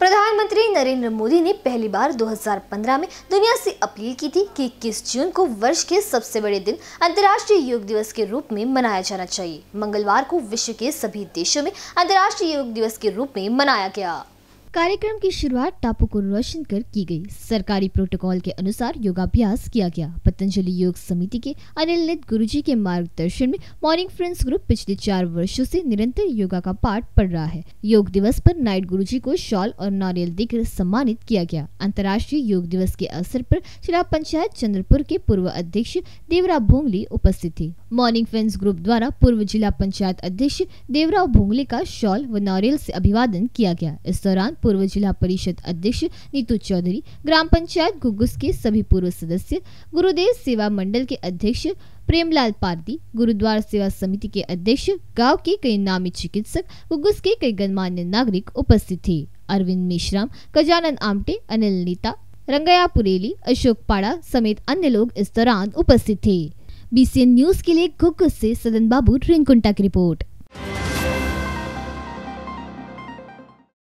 प्रधानमंत्री नरेंद्र मोदी ने पहली बार 2015 में दुनिया से अपील की थी कि 21 जून को वर्ष के सबसे बड़े दिन अंतर्राष्ट्रीय योग दिवस के रूप में मनाया जाना चाहिए। मंगलवार को विश्व के सभी देशों में अंतर्राष्ट्रीय योग दिवस के रूप में मनाया गया। कार्यक्रम की शुरुआत टापू को रोशन कर की गई। सरकारी प्रोटोकॉल के अनुसार योगाभ्यास किया गया। पतंजलि योग समिति के अनिल नित गुरु जी के मार्गदर्शन में मॉर्निंग फ्रेंड्स ग्रुप पिछले चार वर्षों से निरंतर योगा का पाठ पढ़ रहा है। योग दिवस पर नाइट गुरु जी को शॉल और नारियल देकर सम्मानित किया गया। अंतर्राष्ट्रीय योग दिवस के अवसर पर जिला पंचायत चंद्रपुर के पूर्व अध्यक्ष देवरा भोंगली उपस्थित थे। मॉर्निंग फ्रेंड्स ग्रुप द्वारा पूर्व जिला पंचायत अध्यक्ष देवराव भोंगले का शॉल व नारियल से अभिवादन किया गया। इस दौरान पूर्व जिला परिषद अध्यक्ष नीतू चौधरी, ग्राम पंचायत गुग्गुस के सभी पूर्व सदस्य, गुरुदेव सेवा मंडल के अध्यक्ष प्रेमलाल पारदी, गुरुद्वार सेवा समिति के अध्यक्ष, गाँव के कई नामी चिकित्सक, गुग्गुस के कई गणमान्य नागरिक उपस्थित थे। अरविंद मेश्राम, गजानन आमटे, अनिल नीता, रंगया पुरेली, अशोक पाड़ा समेत अन्य लोग इस दौरान उपस्थित थे। बीसीएन न्यूज़ के लिए गुग्गुस से सदन बाबू रिंकुंटा की रिपोर्ट।